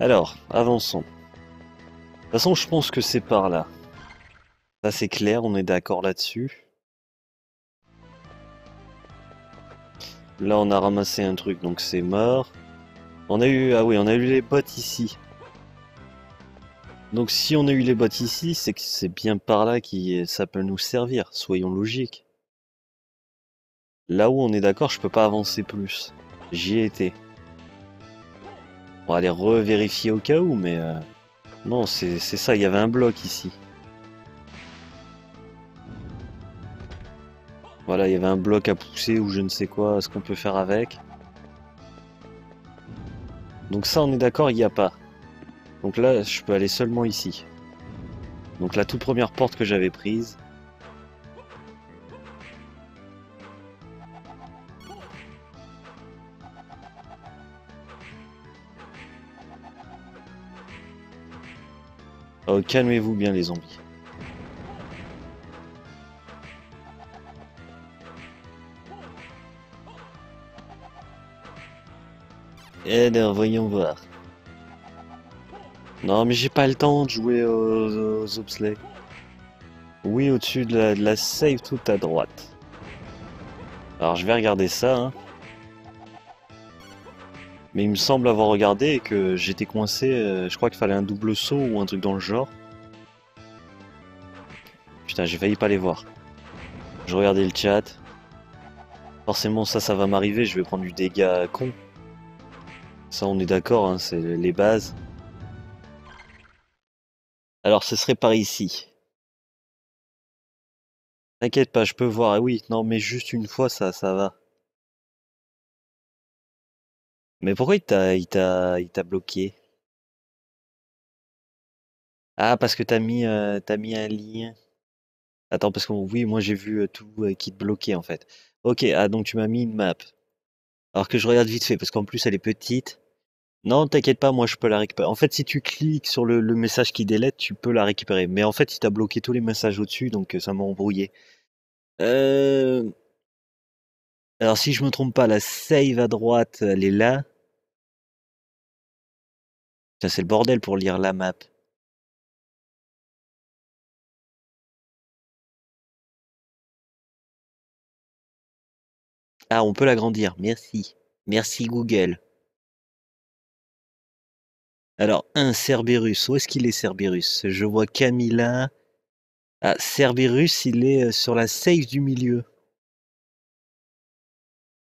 Alors, avançons. De toute façon, je pense que c'est par là. Ça, c'est clair, on est d'accord là-dessus. Là, on a ramassé un truc, donc c'est mort. On a eu, ah oui, on a eu les bottes ici. Donc si on a eu les bottes ici, c'est que c'est bien par là que ça peut nous servir, soyons logiques. Là où on est d'accord, je peux pas avancer plus. J'y ai été. On va aller revérifier au cas où, mais... Euh, non, c'est ça, il y avait un bloc ici. Voilà, il y avait un bloc à pousser ou je ne sais quoi, ce qu'on peut faire avec. Donc ça, on est d'accord, il n'y a pas. Donc là, je peux aller seulement ici. Donc la toute première porte que j'avais prise. Oh, calmez-vous bien les zombies. Eh bien, voyons voir. Non, mais j'ai pas le temps de jouer aux, aux Oui, au-dessus de la, de la save tout à droite. Alors, je vais regarder ça. Hein. Mais il me semble avoir regardé et que j'étais coincé. Euh, je crois qu'il fallait un double saut ou un truc dans le genre. Putain, j'ai failli pas les voir. Je regardais le chat. Forcément, ça, ça va m'arriver. Je vais prendre du dégât con. Ça, on est d'accord, hein, c'est les bases. Alors, ce serait par ici. T'inquiète pas, je peux voir. Ah oui, non, mais juste une fois, ça, ça va. Mais pourquoi il t'a, bloqué? Ah, parce que t'as mis, euh, t'as mis un lien. Attends, parce que oui, moi j'ai vu euh, tout euh, qui te bloquait en fait. Ok, ah donc tu m'as mis une map. Alors que je regarde vite fait, parce qu'en plus elle est petite. Non, t'inquiète pas, moi je peux la récupérer. En fait, si tu cliques sur le, message qui délète, tu peux la récupérer. Mais en fait, il t'a bloqué tous les messages au-dessus, donc ça m'a embrouillé. Alors, si je me trompe pas, la save à droite, elle est là. Ça, c'est le bordel pour lire la map. Ah, on peut l'agrandir. Merci. Merci Google. Alors, un Cerberus. Où est-ce qu'il est, Cerberus? Je vois Camilla. Ah, Cerberus, il est euh, sur la safe du milieu.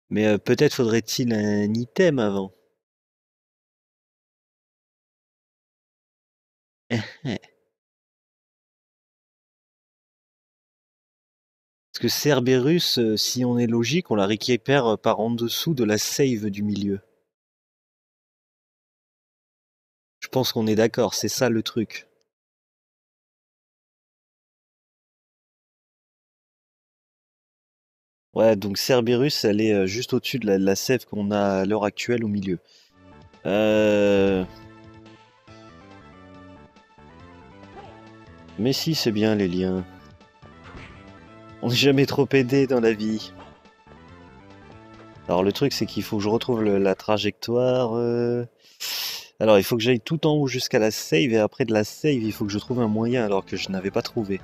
Mais euh, peut-être faudrait-il un item avant. Parce que Cerberus, euh, si on est logique, on la récupère par en dessous de la save du milieu. Je pense qu'on est d'accord, c'est ça le truc. Ouais, donc Cerberus, elle est euh, juste au-dessus de la, sève qu'on a à l'heure actuelle au milieu. Euh... Mais si, c'est bien les liens. On n'est jamais trop aidé dans la vie. Alors le truc, c'est qu'il faut que je retrouve la trajectoire. Euh, alors il faut que j'aille tout en haut jusqu'à la save et après de la save il faut que je trouve un moyen alors que je n'avais pas trouvé.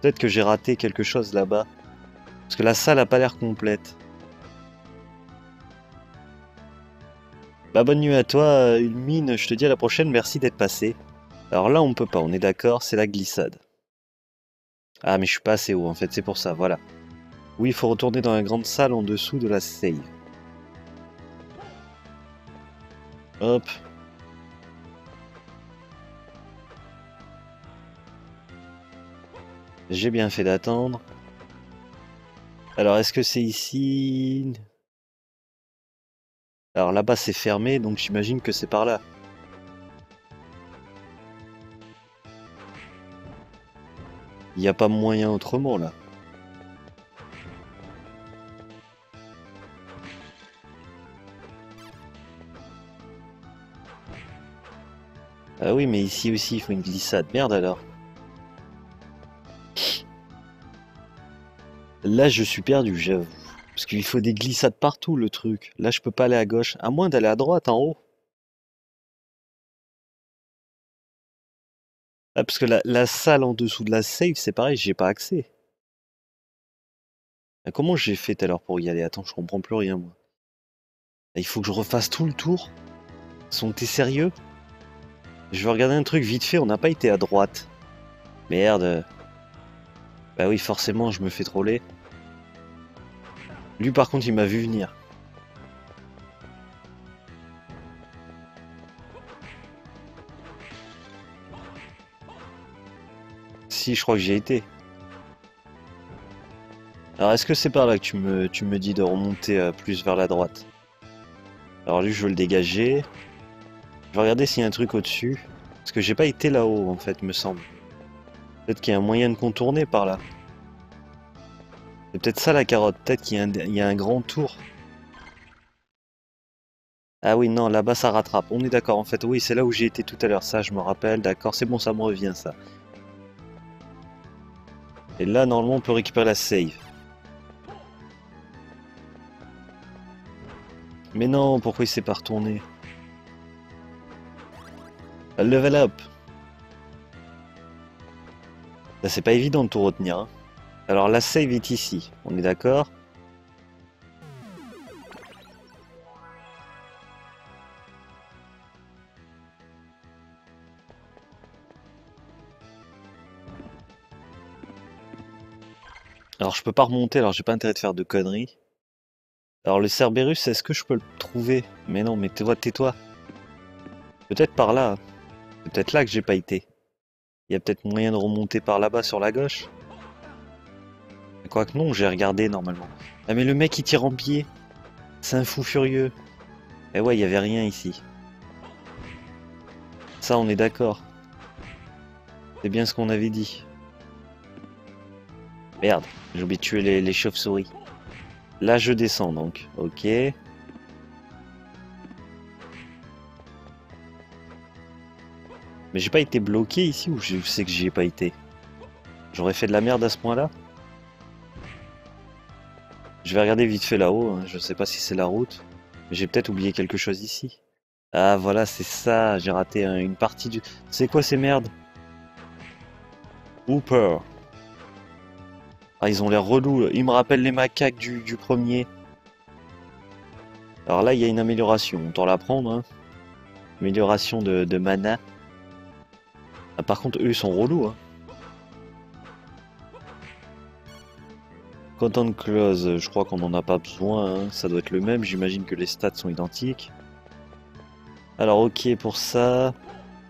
Peut-être que j'ai raté quelque chose là-bas. Parce que la salle n'a pas l'air complète. Bah bonne nuit à toi, une mine, je te dis à la prochaine, merci d'être passé. Alors là on peut pas, on est d'accord, c'est la glissade. Ah mais je suis pas assez haut en fait, c'est pour ça, voilà. Oui, il faut retourner dans la grande salle en dessous de la save. Hop, J'ai bien fait d'attendre. Alors, est-ce que c'est ici? Alors là-bas, c'est fermé, donc j'imagine que c'est par là. Il n'y a pas moyen autrement, là. Ah oui, mais ici aussi, il faut une glissade. Merde alors. Là, je suis perdu, j'avoue. Parce qu'il faut des glissades partout, le truc. Là, je peux pas aller à gauche. À moins d'aller à droite, en haut. Ah, parce que la, salle en dessous de la safe, c'est pareil, j'ai pas accès. Ah, comment j'ai fait tout à l'heure pour y aller? Attends, je comprends plus rien, moi. Ah, il faut que je refasse tout le tour Sont t'es sérieux? Je vais regarder un truc vite fait, on n'a pas été à droite. Merde. Bah oui, forcément, je me fais troller. Lui, par contre, il m'a vu venir. Si, je crois que j'y ai été. Alors, est-ce que c'est par là que tu me, tu me dis de remonter euh, plus vers la droite? Alors lui, je veux le dégager. Je vais regarder s'il y a un truc au-dessus. Parce que j'ai pas été là-haut, en fait, me semble. Peut-être qu'il y a un moyen de contourner par là. C'est peut-être ça la carotte. Peut-être qu'il y, y, a un grand tour. Ah oui, non, là-bas ça rattrape. On est d'accord, en fait. Oui, c'est là où j'ai été tout à l'heure. Ça, je me rappelle. D'accord, c'est bon, ça me revient, ça. Et là, normalement, on peut récupérer la save. Mais non, pourquoi il s'est pas retourné? Level up Là, c'est pas évident de tout retenir. Hein. Alors, la save est ici. On est d'accord? Alors je peux pas remonter, alors j'ai pas intérêt de faire de conneries. Alors le Cerberus, est-ce que je peux le trouver? Mais non, mais tais-toi, tais-toi. Peut-être par là. peut-être là que j'ai pas été. Il y a peut-être moyen de remonter par là-bas sur la gauche. Quoique non, j'ai regardé normalement. Ah mais le mec il tire en pied. C'est un fou furieux. Eh ouais, il y avait rien ici. Ça, on est d'accord. C'est bien ce qu'on avait dit. Merde, j'ai oublié de tuer les, chauves-souris. Là, je descends donc. Ok. Mais j'ai pas été bloqué ici ou je sais que j'y ai pas été? J'aurais fait de la merde à ce point-là? Je vais regarder vite fait là-haut, hein. je sais pas si c'est la route. J'ai peut-être oublié quelque chose ici. Ah voilà, c'est ça, j'ai raté une partie du... C'est quoi ces merdes? Hooper ah, ils ont l'air relous. Ils me rappellent les macaques du, premier. Alors là, il y a une amélioration. Autant la prendre. Hein. Amélioration de, mana. Ah, par contre, eux, ils sont relous. Hein. Content Close, je crois qu'on n'en a pas besoin. Hein. Ça doit être le même. J'imagine que les stats sont identiques. Alors, ok pour ça.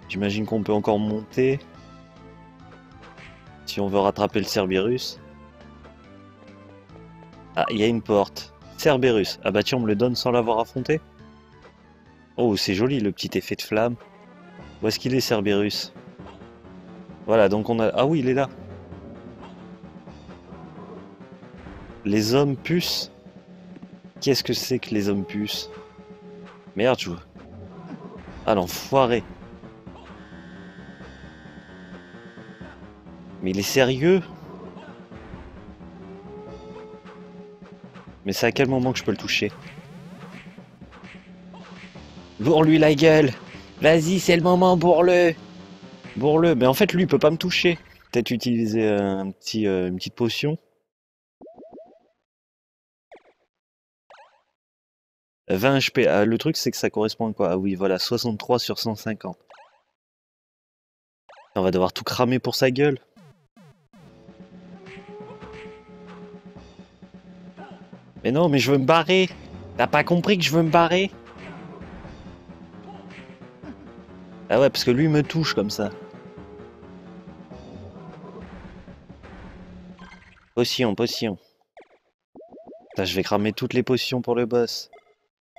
J'imagine qu'on peut encore monter. Si on veut rattraper le Cerberus. Ah, il y a une porte. Cerberus. Ah bah tiens, on me le donne sans l'avoir affronté Oh, c'est joli le petit effet de flamme. Où est-ce qu'il est, Cerberus? Voilà, donc on a... Ah oui, il est là. Les hommes puces? Qu'est-ce que c'est que les hommes puces? Merde, je... Ah l'enfoiré Mais il est sérieux? Mais c'est à quel moment que je peux le toucher? Bourre-lui la gueule Vas-y, c'est le moment, bourre-le Bourre-le Mais en fait, lui, il peut pas me toucher. Peut-être utiliser un petit, euh, une petite potion. 20 HP. Ah, le truc, c'est que ça correspond à quoi? Ah oui, voilà, 63 sur 150. On va devoir tout cramer pour sa gueule. Mais non, mais je veux me barrer. T'as pas compris que je veux me barrer? Ah ouais, parce que lui me touche comme ça. Potion, potion. Là, je vais cramer toutes les potions pour le boss.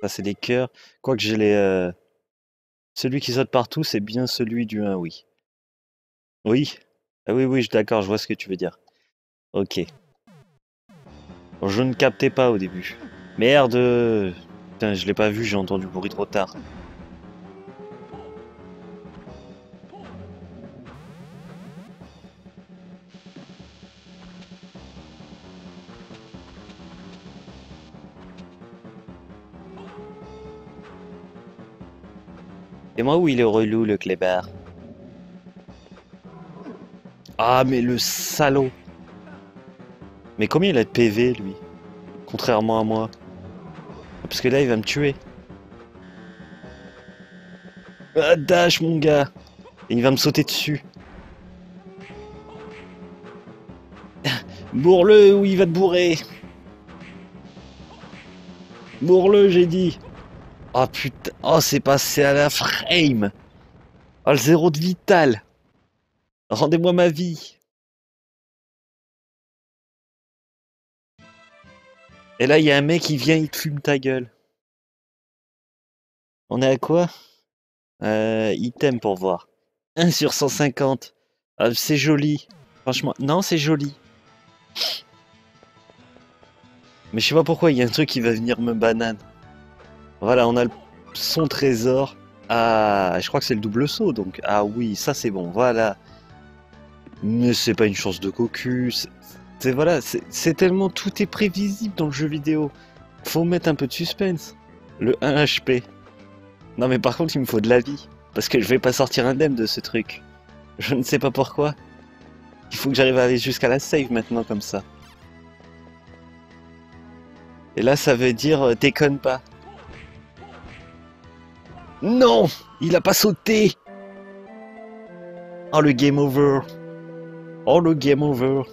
Ça, c'est des cœurs. Quoique j'ai les... Euh, celui qui saute partout, c'est bien celui du 1, oui. Oui Ah oui, oui, d'accord, je vois ce que tu veux dire. Ok. Je ne captais pas au début. Merde Putain, je l'ai pas vu, j'ai entendu le bruit trop tard. Et moi où il est relou le clébard? Ah mais le salaud mais combien il a de PV, lui? Contrairement à moi. Parce que là, il va me tuer. Ah, dash, mon gars. Et il va me sauter dessus. Bourre-le ou il va te bourrer. Bourre-le, j'ai dit. Oh putain. Oh, c'est passé à la frame. Oh, le zéro de vital. Rendez-moi ma vie Et là, il y a un mec qui vient, il te fume ta gueule. On est à quoi? Euh, item pour voir. 1 sur 150. Ah, c'est joli. Franchement, non, c'est joli. Mais je sais pas pourquoi, il y a un truc qui va venir me banane. Voilà, on a son trésor. Ah, je crois que c'est le double saut, donc. Ah oui, ça c'est bon, voilà. Mais c'est pas une chance de cocu. C'est voilà, c'est tellement tout est prévisible dans le jeu vidéo. Faut mettre un peu de suspense. Le 1 HP. Non mais par contre, il me faut de la vie. Parce que je vais pas sortir indemne de ce truc. Je ne sais pas pourquoi. Il faut que j'arrive à aller jusqu'à la save maintenant comme ça. Et là, ça veut dire euh, déconne pas. Non Il a pas sauté Oh le game over Oh le game over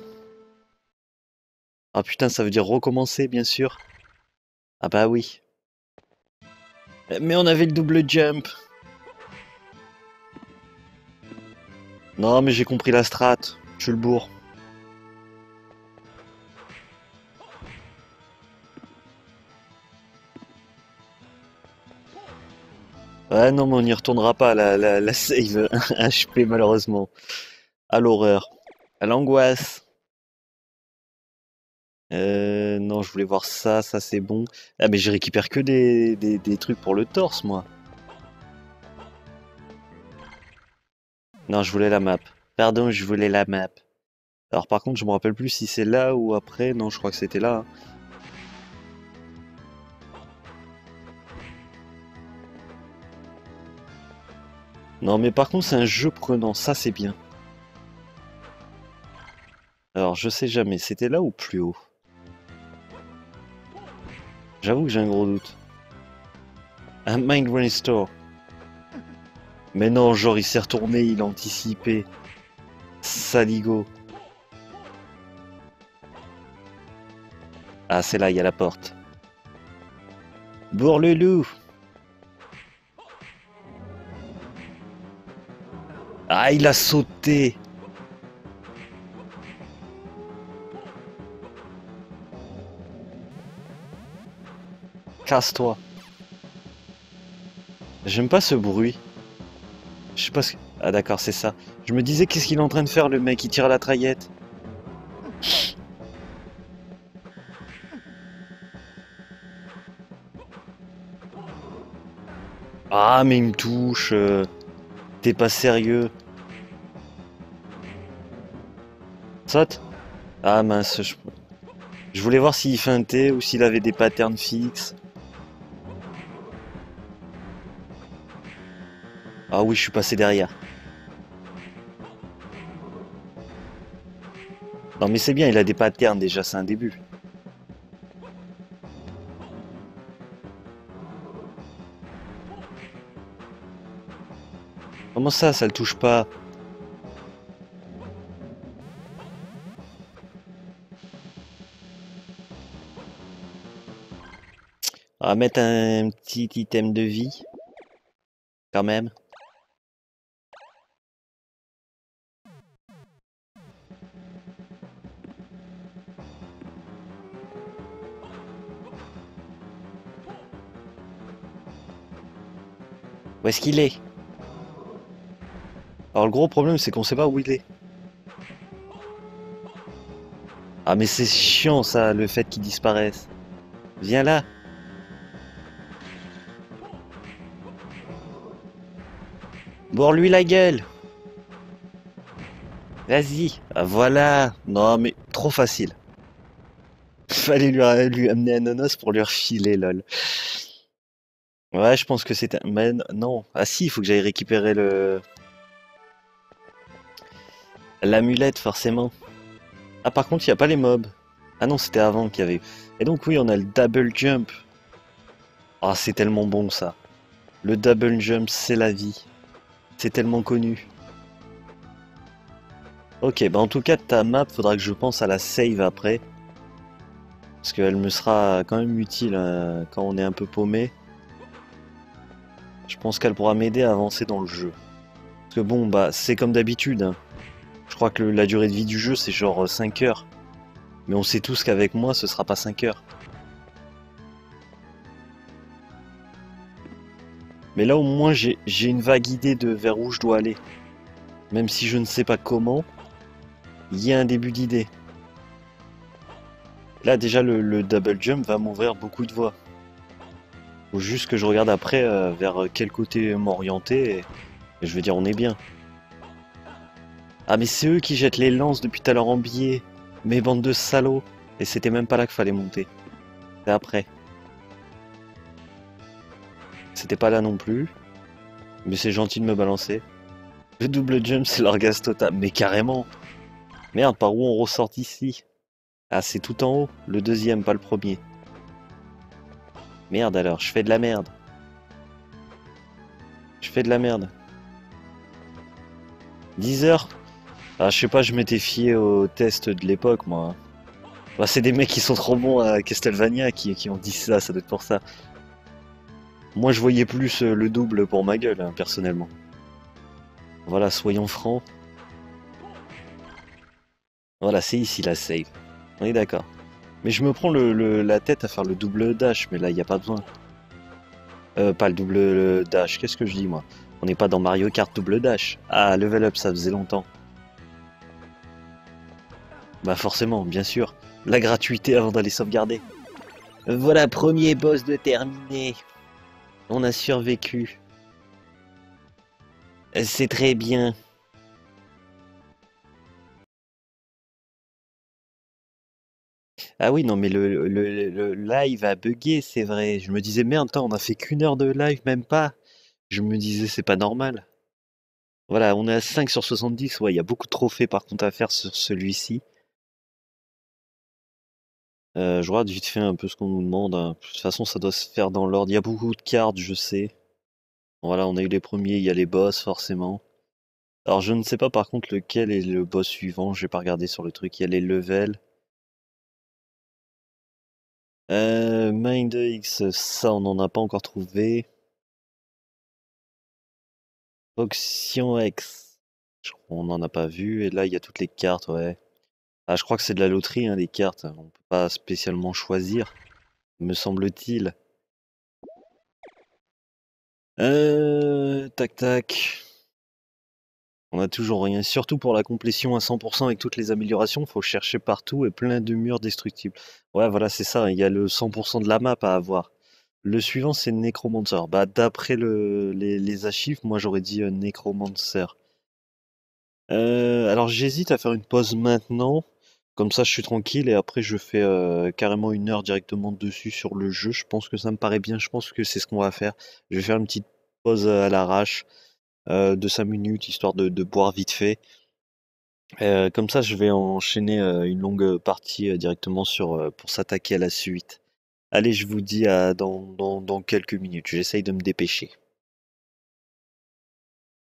Ah putain, ça veut dire recommencer, bien sûr. Ah bah oui. Mais on avait le double jump. Non, mais j'ai compris la strat. Je suis le bourre. Ah non, mais on n'y retournera pas, la, la, la save HP malheureusement. À l'horreur. À l'angoisse. Euh, non, je voulais voir ça, ça c'est bon. Ah mais je récupère que des, des, trucs pour le torse, moi. Non, je voulais la map. Pardon, je voulais la map. Alors par contre, je me rappelle plus si c'est là ou après. Non, je crois que c'était là. Non, mais par contre, c'est un jeu prenant. Ça, c'est bien. Alors, je sais jamais. C'était là ou plus haut? J'avoue que j'ai un gros doute. Un Mind Restore. Mais non, genre il s'est retourné, il a anticipé. Saligo. Ah, c'est là, il y a la porte. Bourre Ah, il a sauté Casse-toi. J'aime pas ce bruit. Je sais pas ce. Ah d'accord, c'est ça. Je me disais qu'est-ce qu'il est en train de faire le mec, il tire la traillette. Ah mais il me touche. Euh. T'es pas sérieux. Saute Ah mince, je... je voulais voir s'il feintait ou s'il avait des patterns fixes. Ah oui, je suis passé derrière. Non mais c'est bien, il a des patterns déjà, c'est un début. Comment ça, ça le touche pas? On va mettre un petit item de vie. Quand même. Où est-ce qu'il est? Alors le gros problème c'est qu'on sait pas où il est. Ah mais c'est chiant ça, le fait qu'il disparaisse. Viens là. Bourre-lui la gueule. Vas-y. Ah, voilà. Non mais trop facile. Fallait lui, lui amener un nonos pour lui refiler lol. Ouais, je pense que c'était... Mais non. Ah si, il faut que j'aille récupérer le... L'amulette, forcément. Ah, par contre, il n'y a pas les mobs. Ah non, c'était avant qu'il y avait... Et donc, oui, on a le double jump. Ah, c'est tellement bon, ça. Le double jump, c'est la vie. C'est tellement connu. Ok, bah en tout cas, ta map, faudra que je pense à la save après. Parce qu'elle me sera quand même utile euh, quand on est un peu paumé. Je pense qu'elle pourra m'aider à avancer dans le jeu. Parce que bon, bah, c'est comme d'habitude. Hein. Je crois que la durée de vie du jeu, c'est genre 5 euh, heures. Mais on sait tous qu'avec moi, ce sera pas 5 heures. Mais là, au moins, j'ai une vague idée de vers où je dois aller. Même si je ne sais pas comment, il y a un début d'idée. Là, déjà, le, double jump va m'ouvrir beaucoup de voies. Faut juste que je regarde après euh, vers quel côté m'orienter et, je veux dire, on est bien. Ah, mais c'est eux qui jettent les lances depuis tout à l'heure en biais. Mes bandes de salauds. Et c'était même pas là qu'il fallait monter. C'est après. C'était pas là non plus. Mais c'est gentil de me balancer. Le double jump, c'est l'orgasme total. Mais carrément. Merde, par où on ressort ici? Ah, c'est tout en haut. Le deuxième, pas le premier. Merde alors, je fais de la merde. Je fais de la merde. 10 heures Ah, je sais pas, je m'étais fié au test de l'époque, moi. Bah, c'est des mecs qui sont trop bons à Castlevania qui, ont dit ça, ça doit être pour ça. Moi, je voyais plus euh, le double pour ma gueule, hein, personnellement. Voilà, soyons francs. Voilà, c'est ici la save. On est d'accord. Mais je me prends le, la tête à faire le double dash, mais là, il n'y a pas besoin. Euh, pas le double dash, qu'est-ce que je dis, moi? On n'est pas dans Mario Kart double dash. Ah, level up, ça faisait longtemps. Bah forcément, bien sûr. La gratuité avant d'aller sauvegarder. Voilà, premier boss de terminé. On a survécu. C'est très bien. Ah oui, non, mais le, le, live a bugué, c'est vrai. Je me disais, merde, attends, on a fait qu'une heure de live, même pas. Je me disais, c'est pas normal. Voilà, on est à 5 sur 70. Ouais, il y a beaucoup de trophées par contre à faire sur celui-ci. Euh, je regarde vite fait un peu ce qu'on nous demande. Hein. De toute façon, ça doit se faire dans l'ordre. Il y a beaucoup de cartes, je sais. Voilà, on a eu les premiers, il y a les boss, forcément. Alors, je ne sais pas par contre lequel est le boss suivant. Je vais pas regarder sur le truc. Il y a les levels. Euh, Mind X, ça on n'en a pas encore trouvé. Oxion X, on n'en a pas vu. Et là, il y a toutes les cartes, ouais. Ah, je crois que c'est de la loterie, hein, les cartes. On peut pas spécialement choisir, me semble-t-il. Euh, tac tac. On a toujours rien. Surtout pour la complétion à 100% avec toutes les améliorations, faut chercher partout et plein de murs destructibles. Ouais, voilà, c'est ça. Il y a le 100% de la map à avoir. Le suivant, c'est Necromancer. Bah, d'après le, les, archives, moi j'aurais dit euh, Necromancer. Euh, alors j'hésite à faire une pause maintenant. Comme ça, je suis tranquille et après, je fais euh, carrément une heure directement dessus sur le jeu. Je pense que ça me paraît bien. Je pense que c'est ce qu'on va faire. Je vais faire une petite pause à l'arrache. Euh, de 5 minutes, histoire de, boire vite fait. Euh, comme ça, je vais enchaîner euh, une longue partie directement pour s'attaquer à la suite. Allez, je vous dis à dans quelques minutes. J'essaye de me dépêcher.